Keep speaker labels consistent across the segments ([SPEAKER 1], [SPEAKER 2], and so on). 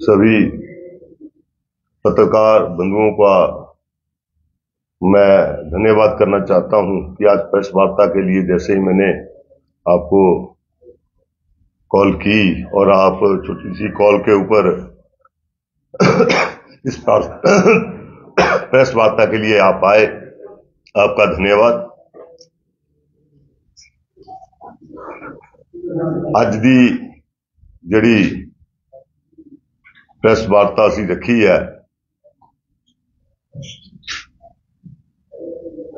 [SPEAKER 1] सभी पत्रकार बंधुओं का मैं धन्यवाद करना चाहता हूं कि आज प्रेस वार्ता के लिए जैसे ही मैंने आपको कॉल की और आप छोटी सी कॉल के ऊपर इस प्रेस वार्ता के लिए आप आए आपका धन्यवाद ਅੱਜ ਦੀ ਜਿਹੜੀ ਪ੍ਰੈਸ ਵਾਰਤਾ ਅਸੀਂ ਰੱਖੀ ਹੈ।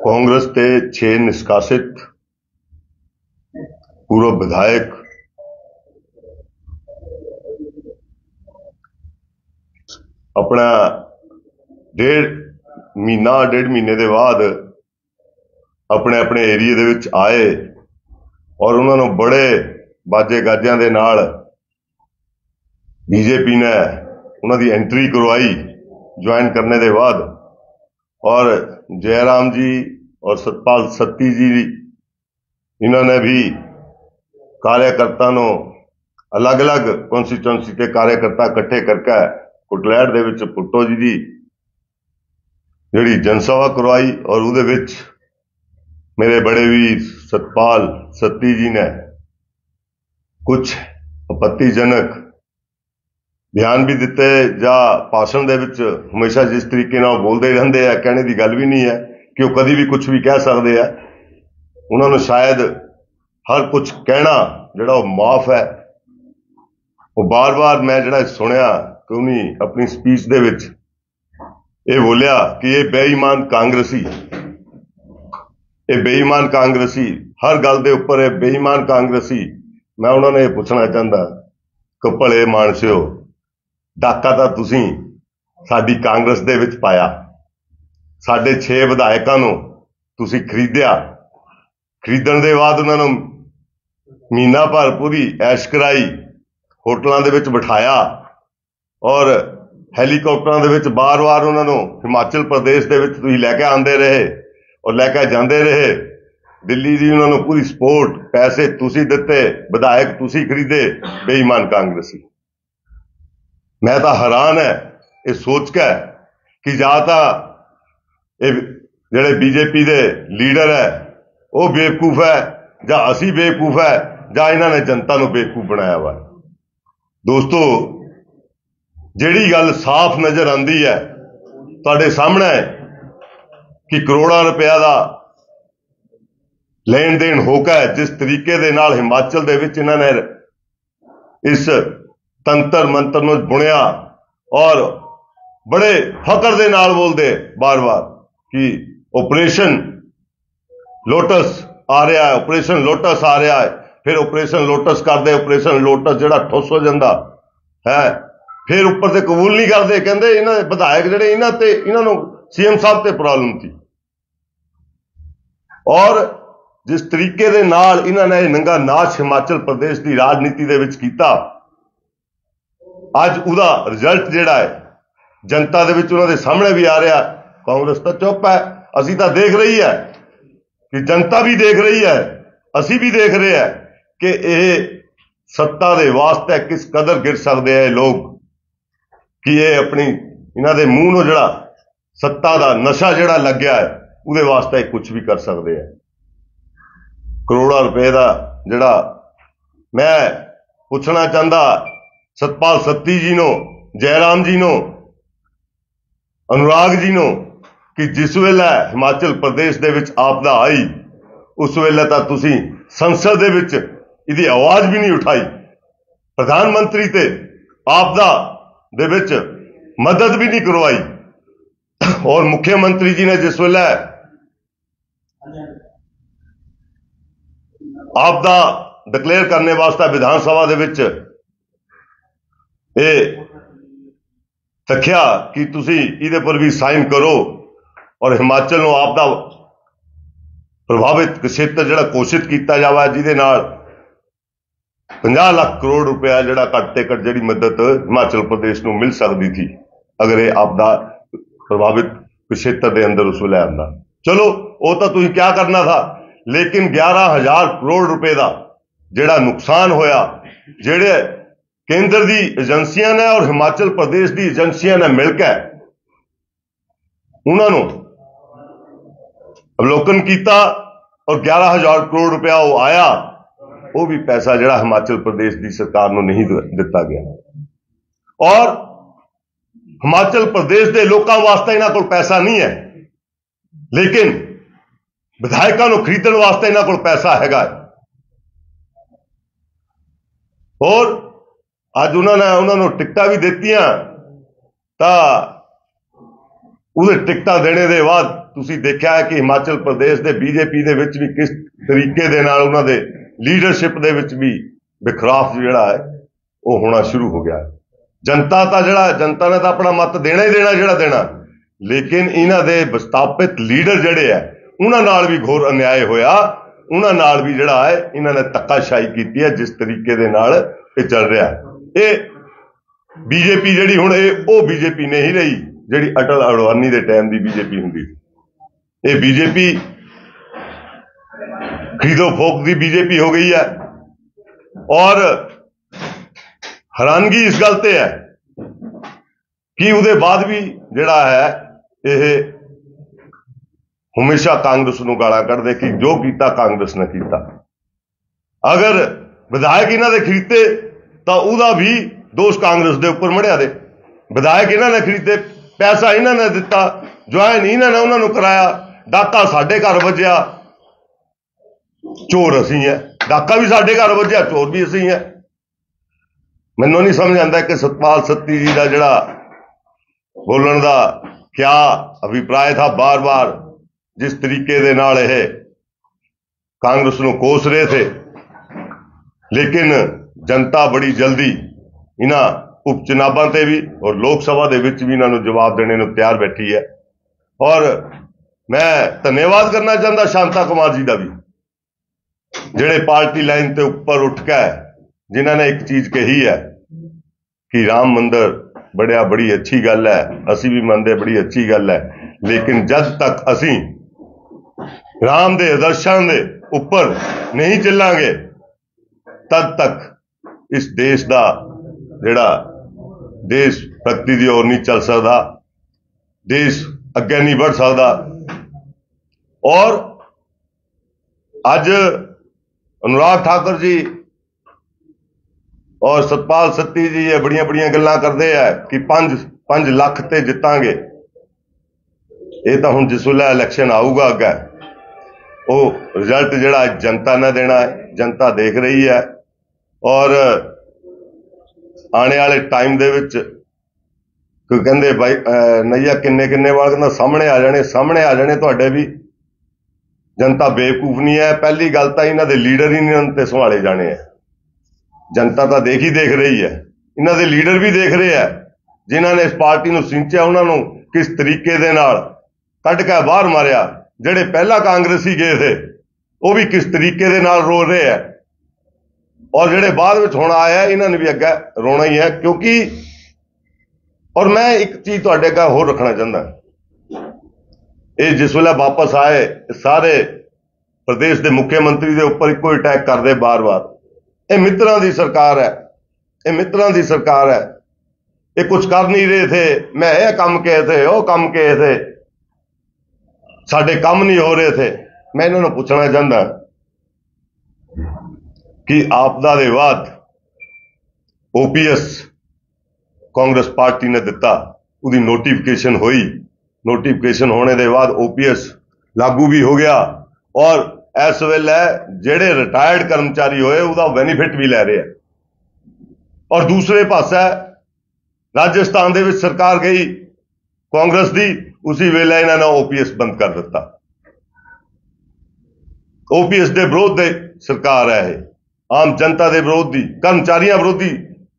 [SPEAKER 1] ਕਾਂਗਰਸ ਤੇ 6 ਨਿਸ਼ਕਾਸਿਤ ਪੂਰਵ ਵਿਧਾਇਕ ਆਪਣਾ ਡੇਢ ਮਹੀਨਾ, ਡੇਢ ਮਹੀਨੇ ਦੇ ਬਾਅਦ ਆਪਣੇ ਆਪਣੇ ਏਰੀਆ ਦੇ ਵਿੱਚ ਆਏ ਔਰ ਉਹਨਾਂ ਨੂੰ ਬੜੇ ਬਾਜੇ ਗਾਜਿਆਂ ਦੇ ਨਾਲ ਬੀਜੇਪੀ ਨੇ ਉਹਨਾਂ ਦੀ ਐਂਟਰੀ ਕਰਵਾਈ ज्वाइन करने के बाद और जयराम जी और सतपाल सत्ती जी इन्होंने भी कार्यकर्ता ਨੂੰ ਅਲੱਗ-ਅਲੱਗ ਕਨਸਟੀਚੁਐਂਸੀ ਦੇ ਕਾਰਜਕਰਤਾ ਇਕੱਠੇ ਕਰਕੇ ਕੁਟਲੈੜ ਦੇ ਵਿੱਚ ਪੁੱਟੋ ਜੀ ਦੀ ਜਿਹੜੀ ਜਨਸਭਾ ਕਰਵਾਈ ਔਰ ਉਹਦੇ ਵਿੱਚ ਮੇਰੇ ਬੜੇ ਵੀਰ ਸਤਪਾਲ ਸੱਤੀ ਜੀ ਨੇ ਕੁਝ ਆਪੱਤੀਜਨਕ ਬਿਆਨ ਵੀ ਦਿੱਤੇ ਜਾਂ ਭਾਸ਼ਣ ਦੇ ਵਿੱਚ ਹਮੇਸ਼ਾ ਜਿਸ ਤਰੀਕੇ ਨਾਲ ਬੋਲਦੇ ਰਹਿੰਦੇ ਆ, ਕਹਿਣੇ ਦੀ ਗੱਲ ਵੀ ਨਹੀਂ ਹੈ ਕਿ ਉਹ ਕਦੀ ਵੀ ਕੁਝ ਵੀ ਕਹਿ ਸਕਦੇ ਆ। ਉਹਨਾਂ ਨੂੰ ਸ਼ਾਇਦ ਹਰ ਕੁਝ ਕਹਿਣਾ ਜਿਹੜਾ ਉਹ ਮਾਫ ਹੈ। ਉਹ ਬਾਰ-ਬਾਰ ਮੈਂ ਜਿਹੜਾ ਸੁਣਿਆ ਕਿ ਉਹਨੇ ਆਪਣੀ ਸਪੀਚ ਦੇ ਵਿੱਚ ਇਹ ਬੋਲਿਆ ਕਿ ਇਹ ਬੇਈਮਾਨ ਕਾਂਗਰਸੀ, ਇਹ ਬੇਈਮਾਨ ਕਾਂਗਰਸੀ, ਹਰ ਗੱਲ ਦੇ ਉੱਪਰ ਇਹ ਬੇਈਮਾਨ ਕਾਂਗਰਸੀ। ਮੈਂ ਉਹਨਾਂ ਨੇ ਇਹ ਪੁੱਛਣਾ ਚਾਹੁੰਦਾ ਕਿ ਭਲੇ ਮਾਨਸਿਓ ਡਾਕਾ ਤਾਂ ਤੁਸੀਂ ਸਾਡੀ ਕਾਂਗਰਸ ਦੇ ਵਿੱਚ ਪਾਇਆ। ਸਾਡੇ 6 ਵਿਧਾਇਕਾਂ ਨੂੰ ਤੁਸੀਂ ਖਰੀਦਿਆ। ਖਰੀਦਣ ਦੇ ਬਾਅਦ ਉਹਨਾਂ ਨੂੰ ਮਹੀਨਾ ਭਰ ਪੂਰੀ ਐਸ਼ ਕਰਾਈ, ਹੋਟਲਾਂ ਦੇ ਵਿੱਚ ਬਿਠਾਇਆ ਔਰ ਹੈਲੀਕਾਪਟਰਾਂ ਦੇ ਵਿੱਚ ਬਾਰ-ਬਾਰ ਉਹਨਾਂ ਨੂੰ ਹਿਮਾਚਲ ਪ੍ਰਦੇਸ਼ ਦੇ ਵਿੱਚ ਤੁਸੀਂ ਲੈ ਕੇ ਆਂਦੇ ਰਹੇ ਔਰ ਲੈ ਕੇ ਜਾਂਦੇ ਰਹੇ। ਦਿੱਲੀ ਦੀ ਉਹਨਾਂ ਨੂੰ ਪੂਰੀ ਸਪੋਰਟ, ਪੈਸੇ ਤੁਸੀਂ ਦਿੱਤੇ, ਵਿਧਾਇਕ ਤੁਸੀਂ ਖਰੀਦੇ, ਬੇਈਮਾਨ ਕਾਂਗਰਸੀ। ਮੈਂ ਤਾਂ ਹੈਰਾਨ ਹੈ ਇਹ ਸੋਚ ਕੇ ਕਿ ਜਾਂ ਤਾਂ ਇਹ ਜਿਹੜੇ ਬੀਜੇਪੀ ਦੇ ਲੀਡਰ ਹੈ ਉਹ ਬੇਵਕੂਫ ਹੈ ਜਾਂ ਅਸੀਂ ਬੇਵਕੂਫ ਹੈ ਜਾਂ ਇਹਨਾਂ ਨੇ ਜਨਤਾ ਨੂੰ ਬੇਵਕੂਫ ਬਣਾਇਆ ਵਾ। ਦੋਸਤੋ, ਜਿਹੜੀ ਗੱਲ ਸਾਫ਼ ਨਜ਼ਰ ਆਉਂਦੀ ਹੈ ਤੁਹਾਡੇ ਸਾਹਮਣੇ ਕਿ ਕਰੋੜਾਂ ਰੁਪਇਆ ਦਾ ਲੈਣ ਦੇਣ ਹੋ ਕੇ ਜਿਸ ਤਰੀਕੇ ਦੇ ਨਾਲ ਹਿਮਾਚਲ ਦੇ ਵਿੱਚ ਇਹਨਾਂ ਨੇ ਇਸ ਤੰਤਰ ਮੰਤਰ ਨੂੰ ਬੁਣਿਆ ਔਰ ਬੜੇ ਫਕਰ ਦੇ ਨਾਲ ਬੋਲਦੇ ਬਾਰ-ਬਾਰ ਕਿ ਆਪਰੇਸ਼ਨ ਲੋਟਸ ਆ ਰਿਹਾ ਹੈ ਆਪਰੇਸ਼ਨ ਲੋਟਸ ਆ ਰਿਹਾ ਹੈ। ਫਿਰ ਆਪਰੇਸ਼ਨ ਲੋਟਸ ਕਰਦੇ ਆਪਰੇਸ਼ਨ ਲੋਟਸ ਜਿਹੜਾ ਠੁੱਸ ਹੋ ਜਾਂਦਾ ਹੈ। ਫਿਰ ਉੱਪਰ ਤੇ ਕਬੂਲ ਨਹੀਂ ਕਰਦੇ, ਕਹਿੰਦੇ ਇਹਨਾਂ ਦੇ ਵਿਧਾਇਕ ਜਿਹੜੇ ਇਹਨਾਂ ਤੇ, ਇਹਨਾਂ ਨੂੰ ਸੀਐਮ ਸਾਹਿਬ ਤੇ ਪ੍ਰੋਬਲਮ ਸੀ। ਔਰ ਜਿਸ ਤਰੀਕੇ ਦੇ ਨਾਲ ਇਹਨਾਂ ਨੇ ਇਹ ਨੰਗਾ ਨਾਚ ਹਿਮਾਚਲ ਪ੍ਰਦੇਸ਼ ਦੀ ਰਾਜਨੀਤੀ ਦੇ ਵਿੱਚ ਕੀਤਾ ਅੱਜ ਉਹਦਾ ਰਿਜ਼ਲਟ ਜਿਹੜਾ ਹੈ, ਜਨਤਾ ਦੇ ਵਿੱਚ ਉਹਨਾਂ ਦੇ ਸਾਹਮਣੇ ਵੀ ਆ ਰਿਹਾ, ਕਾਂਗਰਸ ਤਾਂ ਚੁੱਪ ਹੈ, ਅਸੀਂ ਤਾਂ ਦੇਖ ਰਹੀ ਹੈ ਕਿ ਜਨਤਾ ਵੀ ਦੇਖ ਰਹੀ ਹੈ, ਅਸੀਂ ਵੀ ਦੇਖ ਰਹੇ ਹਾਂ ਕਿ ਇਹ ਸੱਤਾ ਦੇ ਵਾਸਤੇ ਕਿਸ ਕਦਰ ਗਿਰ ਸਕਦੇ ਆ ਇਹ ਲੋਕ, ਕਿ ਇਹ ਆਪਣੀ ਇਹਨਾਂ ਦੇ ਮੂੰਹ ਨੂੰ ਜਿਹੜਾ ਸੱਤਾ ਦਾ ਨਸ਼ਾ ਜਿਹੜਾ ਲੱਗਿਆ ਹੈ, ਉਹਦੇ ਵਾਸਤੇ ਇਹ ਕੁਝ ਵੀ ਕਰ ਸਕਦੇ ਆ। ਕਰੋੜਾਂ ਰੁਪਏ ਦਾ ਜਿਹੜਾ ਮੈਂ ਪੁੱਛਣਾ ਚਾਹੁੰਦਾ ਸਤਪਾਲ ਸੱਤੀ ਜੀ ਨੂੰ, ਜੈਰਾਮ ਜੀ ਨੂੰ, ਅਨੁਰਾਗ ਜੀ ਨੂੰ ਕਿ ਜਿਸ ਵੇਲੇ ਹਿਮਾਚਲ ਪ੍ਰਦੇਸ਼ ਦੇ ਵਿੱਚ ਆਪਦਾ ਆਈ, ਉਸ ਵੇਲੇ ਤਾਂ ਤੁਸੀਂ ਸੰਸਦ ਦੇ ਵਿੱਚ ਇਹਦੀ ਆਵਾਜ਼ ਵੀ ਨਹੀਂ ਉਠਾਈ। ਪ੍ਰਧਾਨ ਮੰਤਰੀ ਤੇ ਆਪਦਾ ਦੇ ਵਿੱਚ ਮਦਦ ਵੀ ਨਹੀਂ ਕਰਵਾਈ। ਔਰ ਮੁੱਖ ਮੰਤਰੀ ਜੀ ਨੇ ਜਿਸ ਵੇਲੇ ਆਪਦਾ ਡਿਕਲੇਅਰ ਕਰਨੇ ਵਾਸਤੇ ਵਿਧਾਨ ਸਭਾ ਦੇ ਵਿੱਚ ਇਹ ਤੱਕਿਆ ਕਿ ਤੁਸੀਂ ਇਹਦੇ ਪਰ ਵੀ ਸਾਈਨ ਕਰੋ ਔਰ ਹਿਮਾਚਲ ਨੂੰ ਆਪ ਦਾ ਪ੍ਰਭਾਵਿਤ ਖੇਤਰ ਜਿਹੜਾ ਕੋਸ਼ਿਸ਼ ਕੀਤਾ ਜਾਵਾ ਜਿਹਦੇ ਨਾਲ 50 ਲੱਖ ਕਰੋੜ ਰੁਪਇਆ ਜਿਹੜਾ ਘੱਟ ਤੇ ਘੱਟ ਜਿਹੜੀ ਮਦਦ ਹਿਮਾਚਲ ਪ੍ਰਦੇਸ਼ ਨੂੰ ਮਿਲ ਸਕਦੀ ਸੀ, ਅਗਰ ਇਹ ਆਪਦਾ ਪ੍ਰਭਾਵਿਤ ਖੇਤਰ ਦੇ ਅੰਦਰ ਉਸ ਵੇਲੇ ਆਂਦਾ। ਚਲੋ, ਉਹ ਤਾਂ ਤੁਸੀਂ ਕੀ ਕਰਨਾ ਥਾ? ਲੇਕਿਨ 11000 ਕਰੋੜ ਰੁਪਏ ਦਾ ਜਿਹੜਾ ਨੁਕਸਾਨ ਹੋਇਆ, ਜਿਹੜੇ ਕੇਂਦਰ ਦੀ ਏਜੰਸੀਆਂ ਨੇ ਔਰ ਹਿਮਾਚਲ ਪ੍ਰਦੇਸ਼ ਦੀ ਏਜੰਸੀਆਂ ਨੇ ਮਿਲ ਕੇ ਉਹਨਾਂ ਨੂੰ ਅਵਲੋਕਨ ਕੀਤਾ ਔਰ 11000 ਕਰੋੜ ਰੁਪਇਆ ਉਹ ਆਇਆ, ਉਹ ਵੀ ਪੈਸਾ ਜਿਹੜਾ ਹਿਮਾਚਲ ਪ੍ਰਦੇਸ਼ ਦੀ ਸਰਕਾਰ ਨੂੰ ਨਹੀਂ ਦਿੱਤਾ ਗਿਆ। ਔਰ ਹਿਮਾਚਲ ਪ੍ਰਦੇਸ਼ ਦੇ ਲੋਕਾਂ ਵਾਸਤੇ ਇਹਨਾਂ ਕੋਲ ਪੈਸਾ ਨਹੀਂ ਹੈ, ਲੇਕਿਨ ਵਿਧਾਇਕਾਂ ਨੂੰ ਖਰੀਦਣ ਵਾਸਤੇ ਇਹਨਾਂ ਕੋਲ ਪੈਸਾ ਹੈਗਾ ਔਰ ਅੱਜ ਉਹਨਾਂ ਨੇ ਉਹਨਾਂ ਨੂੰ ਟਿਕਟਾਂ ਵੀ ਦਿੱਤੀਆਂ। ਤਾਂ ਉਹਦੇ ਟਿਕਟਾਂ ਦੇਣੇ ਦੇ ਬਾਅਦ ਤੁਸੀਂ ਦੇਖਿਆ ਹੈ ਕਿ ਹਿਮਾਚਲ ਪ੍ਰਦੇਸ਼ ਦੇ ਬੀਜੇਪੀ ਦੇ ਵਿੱਚ ਵੀ ਕਿਸ ਤਰੀਕੇ ਦੇ ਨਾਲ ਉਹਨਾਂ ਦੇ ਲੀਡਰਸ਼ਿਪ ਦੇ ਵਿੱਚ ਵੀ ਵਿਖਰਾਫ ਜਿਹੜਾ ਹੈ, ਉਹ ਹੋਣਾ ਸ਼ੁਰੂ ਹੋ ਗਿਆ। ਜਨਤਾ ਤਾਂ ਜਿਹੜਾ, ਜਨਤਾ ਨੇ ਤਾਂ ਆਪਣਾ ਮਤ ਦੇਣਾ ਹੀ ਦੇਣਾ ਜਿਹੜਾ ਦੇਣਾ। ਲੇਕਿਨ ਇਹਨਾਂ ਦੇ ਵਿਸਥਾਪਿਤ ਲੀਡਰ ਜਿਹੜੇ ਆ ਉਹਨਾਂ ਨਾਲ ਵੀ ਘੋਰ ਅਨਿਆਏ ਹੋਇਆ। ਉਹਨਾਂ ਨਾਲ ਵੀ ਜਿਹੜਾ ਹੈ, ਇਹਨਾਂ ਨੇ ਤੱਕਾਸ਼ਾਹੀ ਕੀਤੀ ਹੈ, ਜਿਸ ਤਰੀਕੇ ਦੇ ਨਾਲ ਇਹ ਚੱਲ ਰਿਹਾ ਇਹ ਬੀਜੇਪੀ ਜਿਹੜੀ ਹੁਣ ਇਹ, ਉਹ ਬੀਜੇਪੀ ਨਹੀਂ ਰਹੀ ਜਿਹੜੀ ਅਟਲ ਅਡਵਾਨੀ ਦੇ ਟਾਈਮ ਦੀ ਬੀਜੇਪੀ ਹੁੰਦੀ ਸੀ। ਇਹ ਬੀਜੇਪੀ ਖਰੀਦੋ ਫੋਕ ਦੀ ਬੀਜੇਪੀ ਹੋ ਗਈ ਹੈ। ਔਰ ਹੈਰਾਨਗੀ ਇਸ ਗੱਲ ਤੇ ਹੈ ਕਿ ਉਹਦੇ ਬਾਅਦ ਵੀ ਜਿਹੜਾ ਹੈ, ਇਹ ਹਮੇਸ਼ਾ ਕਾਂਗਰਸ ਨੂੰ ਗਾਲਾਂ ਕੱਢਦੇ ਕਿ ਜੋ ਕੀਤਾ ਕਾਂਗਰਸ ਨੇ ਕੀਤਾ। ਅਗਰ ਵਿਧਾਇਕ ਇਹਨਾਂ ਦੇ ਖਰੀਤੇ ਤਾਂ ਉਹਦਾ ਵੀ ਦੋਸ਼ ਕਾਂਗਰਸ ਦੇ ਉੱਪਰ ਮੜਿਆ ਦੇ। ਵਿਧਾਇਕ ਇਹਨਾਂ ਨੇ ਖਰੀਦੇ, ਪੈਸਾ ਇਹਨਾਂ ਨੇ ਦਿੱਤਾ, ਜੁਆਇਨ ਇਹਨਾਂ ਨੇ ਉਹਨਾਂ ਨੂੰ ਕਰਾਇਆ, ਡਾਕਾ ਸਾਡੇ ਘਰ ਵੱਜਿਆ। ਚੋਰ ਅਸੀਂ ਹੈ ਡਾਕਾ ਵੀ ਸਾਡੇ ਘਰ ਵੱਜਿਆ, ਚੋਰ ਵੀ ਅਸੀਂ ਹੈ ਮੈਨੂੰ ਨਹੀਂ ਸਮਝ ਆਉਂਦਾ ਕਿ ਸਤਪਾਲ ਸੱਤੀ ਜੀ ਦਾ ਜਿਹੜਾ ਬੋਲਣ ਦਾ ਕਿਆ ਅਭਿਪਰਾਇ ਥਾ ਬਾਰ-ਬਾਰ, ਜਿਸ ਤਰੀਕੇ ਦੇ ਨਾਲ ਇਹ ਕਾਂਗਰਸ ਨੂੰ ਕੋਸ ਰਹੇ ਥੇ। ਲੇਕਿਨ ਜਨਤਾ ਬੜੀ ਜਲਦੀ ਇਹਨਾਂ ਉਪਚੁਣਾਵਾਂ ਤੇ ਵੀ ਔਰ ਲੋਕ ਸਭਾ ਦੇ ਵਿੱਚ ਵੀ ਇਹਨਾਂ ਨੂੰ ਜਵਾਬ ਦੇਣੇ ਨੂੰ ਤਿਆਰ ਬੈਠੀ ਹੈ। ਔਰ ਮੈਂ ਧੰਨਵਾਦ ਕਰਨਾ ਚਾਹੁੰਦਾ ਸ਼ਾਂਤਾ ਕੁਮਾਰ ਜੀ ਦਾ ਵੀ, ਜਿਹੜੇ ਪਾਰਟੀ ਲਾਈਨ ਤੇ ਉੱਪਰ ਉੱਠ ਕੇ ਜਿਨ੍ਹਾਂ ਨੇ ਇੱਕ ਚੀਜ਼ ਕਹੀ ਹੈ ਕਿ ਰਾਮ ਮੰਦਰ ਬੜਿਆ ਬੜੀ ਅੱਛੀ ਗੱਲ ਹੈ, ਅਸੀਂ ਵੀ ਮੰਨਦੇ ਬੜੀ ਅੱਛੀ ਗੱਲ ਹੈ, ਲੇਕਿਨ ਜਦ ਤੱਕ ਅਸੀਂ ਰਾਮ ਦੇ ਆਦਰਸ਼ਾਂ ਦੇ ਉੱਪਰ ਨਹੀਂ ਚੱਲਾਂਗੇ, ਤਦ ਤੱਕ ਇਸ ਦੇਸ਼ ਦਾ ਜਿਹੜਾ ਦੇਸ਼ ਪ੍ਰਗਤੀ ਦੀ ਔਰ ਨਹੀਂ ਚੱਲ ਸਕਦਾ, ਦੇਸ਼ ਅੱਗੇ ਨਹੀਂ ਵਧ ਸਕਦਾ। ਔਰ ਅੱਜ ਅਨੁਰਾਗ ਠਾਕੁਰ ਜੀ ਔਰ ਸਤਪਾਲ ਸੱਤੀ ਜੀ ਇਹ ਬੜੀਆਂ ਬੜੀਆਂ ਗੱਲਾਂ ਕਰਦੇ ਆ ਕਿ 5 5 ਲੱਖ ਤੇ ਜਿੱਤਾਂਗੇ। ਇਹ ਤਾਂ ਹੁਣ ਜਿਸ ਵੇਲੇ ਇਲੈਕਸ਼ਨ ਆਊਗਾ ਅੱਗੇ। ਉਹ ਰਿਜ਼ਲਟ ਜਿਹੜਾ ਜਨਤਾ ਨੇ ਦੇਣਾ ਹੈ, ਜਨਤਾ ਦੇਖ ਰਹੀ ਹੈ। ਔਰ ਆਉਣੇ ਵਾਲੇ ਟਾਈਮ ਦੇ ਵਿੱਚ ਕੋਈ ਕਹਿੰਦੇ ਬਾਈ ਨਈਆ ਕਿੰਨੇ ਕਿੰਨੇ ਵਾਰ ਕਹਿੰਦਾ, ਸਾਹਮਣੇ ਆ ਜਾਣੇ, ਸਾਹਮਣੇ ਆ ਜਾਣੇ ਤੁਹਾਡੇ ਵੀ। ਜਨਤਾ ਬੇਵਕੂਫ ਨਹੀਂ ਹੈ। ਪਹਿਲੀ ਗੱਲ ਤਾਂ ਇਹਨਾਂ ਦੇ ਲੀਡਰ ਹੀ ਨਹੀਂ ਉਹਨਾਂ ਤੇ ਸੰਭਾਲੇ ਜਾਣੇ ਆ। ਜਨਤਾ ਤਾਂ ਦੇਖ ਹੀ ਦੇਖ ਰਹੀ ਹੈ। ਇਹਨਾਂ ਦੇ ਲੀਡਰ ਵੀ ਦੇਖ ਰਹੇ ਆ। ਜਿਨ੍ਹਾਂ ਨੇ ਇਸ ਪਾਰਟੀ ਨੂੰ ਸਿੰਚਿਆ, ਉਹਨਾਂ ਨੂੰ ਕਿਸ ਤਰੀਕੇ ਦੇ ਨਾਲ ਕੱਢ ਕੇ ਬਾਹਰ ਮਾਰਿਆ, ਜਿਹੜੇ ਪਹਿਲਾਂ ਕਾਂਗਰਸੀ ਗਏ ਸੀ ਉਹ ਵੀ ਕਿਸ ਤਰੀਕੇ ਦੇ ਨਾਲ ਰੋ ਰਹੇ ਆ। ਔਰ ਜਿਹੜੇ ਬਾਅਦ ਵਿੱਚ ਹੁਣ ਆਇਆ, ਇਹਨਾਂ ਨੇ ਵੀ ਅੱਗੇ ਰੋਣਾ ਹੀ ਹੈ, ਕਿਉਂਕਿ ਔਰ ਮੈਂ ਇੱਕ ਚੀਜ਼ ਤੁਹਾਡੇ ਅੱਗੇ ਹੋਰ ਰੱਖਣਾ ਚਾਹੁੰਦਾ। ਇਹ ਜਿਸ ਵੇਲੇ ਵਾਪਸ ਆਏ ਸਾਰੇ ਪ੍ਰਦੇਸ਼ ਦੇ ਮੁੱਖ ਮੰਤਰੀ ਦੇ ਉੱਪਰ ਇੱਕੋ ਅਟੈਕ ਕਰਦੇ ਬਾਰ-ਬਾਰ। ਇਹ ਮਿੱਤਰਾਂ ਦੀ ਸਰਕਾਰ ਹੈ, ਇਹ ਮਿੱਤਰਾਂ ਦੀ ਸਰਕਾਰ ਹੈ। ਇਹ ਕੁਝ ਕਰ ਨਹੀਂ ਰਹੇ ਥੇ, ਮੈਂ ਇਹ ਕੰਮ ਕਹੇ ਥੇ, ਉਹ ਕੰਮ ਕਹੇ ਥੇ। ਸਾਡੇ ਕੰਮ ਨਹੀਂ ਹੋ ਰਹੇ ਥੇ। ਮੈਂ ਇਹਨਾਂ ਨੂੰ ਪੁੱਛਣਾ ਚਾਹੁੰਦਾ ਕਿ ਆਪਦਾ ਦੇ ਬਾਅਦ ਓਪੀਐਸ ਕਾਂਗਰਸ ਪਾਰਟੀ ਨੇ ਦਿੱਤਾ। ਉਹਦੀ ਨੋਟੀਫਿਕੇਸ਼ਨ ਹੋਈ। ਨੋਟੀਫਿਕੇਸ਼ਨ ਹੋਣੇ ਦੇ ਬਾਅਦ ਓਪੀਐਸ ਲਾਗੂ ਵੀ ਹੋ ਗਿਆ ਔਰ ਇਸ ਵੇਲੇ ਜਿਹੜੇ ਰਿਟਾਇਰਡ ਕਰਮਚਾਰੀ ਹੋਏ, ਉਹਦਾ ਬੈਨੀਫਿਟ ਵੀ ਲੈ ਰਹੇ ਆ। ਔਰ ਦੂਸਰੇ ਪਾਸੇ ਰਾਜਸਥਾਨ ਦੇ ਵਿੱਚ ਸਰਕਾਰ ਗਈ, ਕਾਂਗਰਸ ਦੀ, ਉਸੇ ਵੇਲੇ ਇਹਨਾਂ ਨੇ ਓਪੀਐਸ ਬੰਦ ਕਰ ਦਿੱਤਾ। ਓਪੀਐਸ ਦੇ ਵਿਰੋਧ ਦੇ ਸਰਕਾਰ ਹੈ ਇਹ। ਆਮ ਜਨਤਾ ਦੇ ਵਿਰੋਧ ਦੀ ਕਰਮਚਾਰੀਆਂ ਵਿਰੋਧੀ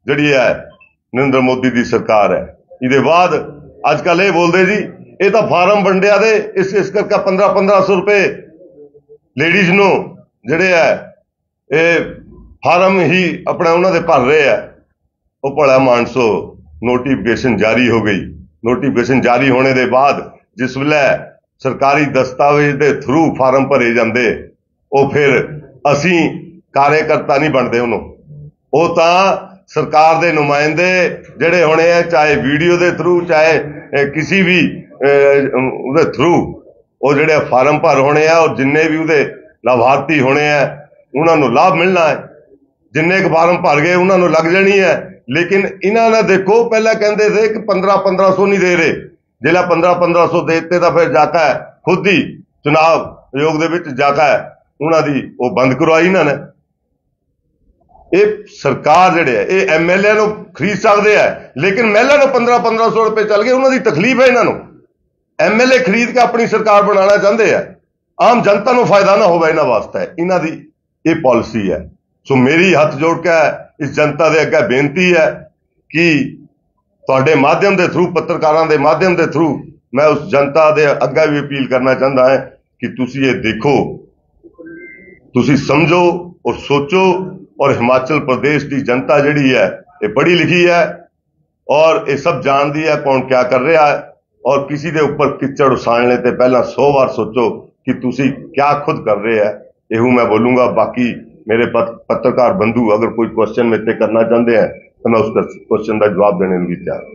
[SPEAKER 1] ਜਿਹੜੀ ਹੈ, ਨਰਿੰਦਰ ਮੋਦੀ ਦੀ ਸਰਕਾਰ ਹੈ। ਇਹਦੇ ਬਾਅਦ ਅੱਜ ਕੱਲ ਇਹ ਬੋਲਦੇ ਜੀ, ਇਹ ਤਾਂ ਫਾਰਮ ਵੰਡਿਆ ਦੇ, ਇਸ ਇਸ ਕਰਕੇ 15 1500 ਰੁਪਏ ਲੇਡੀਜ਼ ਨੂੰ ਜਿਹੜੇ ਹੈ, ਇਹ ਫਾਰਮ ਹੀ ਆਪਣਾ ਉਹਨਾਂ ਦੇ ਭਰ ਰਹੇ ਆ ਉਹ ਭਲਾ ਮਾਨਸੋ ਨੋਟੀਫਿਕੇਸ਼ਨ ਜਾਰੀ ਹੋ ਗਈ। ਨੋਟੀਫਿਕੇਸ਼ਨ ਜਾਰੀ ਹੋਣੇ ਦੇ ਬਾਅਦ ਜਿਸ ਵੇਲੇ ਸਰਕਾਰੀ ਦਸਤਾਵੇਜ਼ ਦੇ ਥਰੂ ਫਾਰਮ ਭਰੇ ਜਾਂਦੇ, ਉਹ ਫਿਰ ਅਸੀਂ ਕਾਰਜਕਰਤਾ ਨਹੀਂ ਬਣਦੇ ਉਹਨੂੰ। ਉਹ ਤਾਂ ਸਰਕਾਰ ਦੇ ਨੁਮਾਇੰਦੇ ਜਿਹੜੇ ਹੋਣੇ ਆ, ਚਾਹੇ ਵੀਡੀਓ ਦੇ ਥਰੂ ਚਾਹੇ ਕਿਸੇ ਵੀ ਉਹਦੇ ਥਰੂ ਉਹ ਜਿਹੜੇ ਫਾਰਮ ਭਰ ਹੋਣੇ ਆ, ਉਹ ਜਿੰਨੇ ਵੀ ਉਹਦੇ ਲਾਭਾਰਥੀ ਹੋਣੇ ਆ, ਉਹਨਾਂ ਨੂੰ ਲਾਭ ਮਿਲਣਾ ਹੈ। ਜਿੰਨੇ ਕੁ ਫਾਰਮ ਭਰ ਗਏ, ਉਹਨਾਂ ਨੂੰ ਲੱਗ ਜਾਣੀ ਹੈ। ਲੇਕਿਨ ਇਹਨਾਂ ਨੇ ਦੇਖੋ, ਪਹਿਲਾਂ ਕਹਿੰਦੇ ਸੀ ਕਿ 15 1500 ਨਹੀਂ ਦੇ ਰਹੇ। ਜਿਹੜਾ 15 1500 ਦੇ ਦਿੱਤੇ ਤਾਂ ਫਿਰ ਜਾਕਾ ਹੈ। ਖੁਦ ਹੀ ਚੁਣਾਵ ਆਯੋਗ ਦੇ ਵਿੱਚ ਜਾਕਾ ਹੈ। ਉਹਨਾਂ ਦੀ ਉਹ ਬੰਦ ਕਰਵਾਈ ਇਹਨਾਂ ਨੇ। ਇਹ ਸਰਕਾਰ ਜਿਹੜੇ ਹੈ ਇਹ ਐਮਐਲਏ ਨੂੰ ਖਰੀਦ ਸਕਦੇ ਆ। ਲੇਕਿਨ ਮਹਿਲਾ ਨੂੰ 15 1500 ਰੁਪਏ ਚੱਲ ਗਏ, ਉਹਨਾਂ ਦੀ ਤਕਲੀਫ ਹੈ ਇਹਨਾਂ ਨੂੰ। ਐਮਐਲਏ ਖਰੀਦ ਕੇ ਆਪਣੀ ਸਰਕਾਰ ਬਣਾਉਣਾ ਚਾਹੁੰਦੇ ਆ। ਆਮ ਜਨਤਾ ਨੂੰ ਫਾਇਦਾ ਨਾ ਹੋਵੇ ਇਹਨਾਂ ਵਾਸਤੇ। ਇਹਨਾਂ ਦੀ ਇਹ ਪਾਲਿਸੀ ਹੈ। ਸੋ ਮੇਰੀ ਹੱਥ ਜੋੜ ਕੇ ਇਸ ਜਨਤਾ ਦੇ ਅੱਗੇ ਬੇਨਤੀ ਹੈ ਕਿ ਤੁਹਾਡੇ ਮਾਧਿਅਮ ਦੇ ਥਰੂ ਪੱਤਰਕਾਰਾਂ ਦੇ ਮਾਧਿਅਮ ਦੇ ਥਰੂ ਮੈਂ ਉਸ ਜਨਤਾ ਦੇ ਅੱਗੇ ਵੀ ਅਪੀਲ ਕਰਨਾ ਚਾਹੁੰਦਾ ਹਾਂ ਕਿ ਤੁਸੀਂ ਇਹ ਦੇਖੋ, ਤੁਸੀਂ ਸਮਝੋ ਔਰ ਸੋਚੋ ਔਰ ਹਿਮਾਚਲ ਪ੍ਰਦੇਸ਼ ਦੀ ਜਨਤਾ ਜਿਹੜੀ ਹੈ, ਇਹ ਪੜ੍ਹੀ ਲਿਖੀ ਹੈ ਔਰ ਇਹ ਸਭ ਜਾਣਦੀ ਹੈ ਕੌਣ ਕਿਆ ਕਰ ਰਿਹਾ ਹੈ ਔਰ ਕਿਸੇ ਦੇ ਉੱਪਰ ਕਿਚੜ ਉਸਾਲਣੇ ਤੇ ਪਹਿਲਾਂ 100 ਵਾਰ ਸੋਚੋ ਕਿ ਤੁਸੀਂ ਕਿਆ ਖੁਦ ਕਰ ਰਹੇ ਹੈ। ਇਹੋ ਮੈਂ ਬੋਲੂੰਗਾ, ਬਾਕੀ ਮੇਰੇ ਪੱਤਰਕਾਰ ਬੰਧੂ, ਅਗਰ ਕੋਈ ਕੁਐਸਚਨ ਮੇਰੇ ਤੇ ਕਰਨਾ ਚਾਹੁੰਦੇ ਹੈ, ਤਾਂ ਮੈਂ ਉਸ ਕੁਐਸਚਨ ਦਾ ਜਵਾਬ ਦੇਣੇ ਨੂੰ ਵੀ ਤਿਆਰ ਹਾਂ।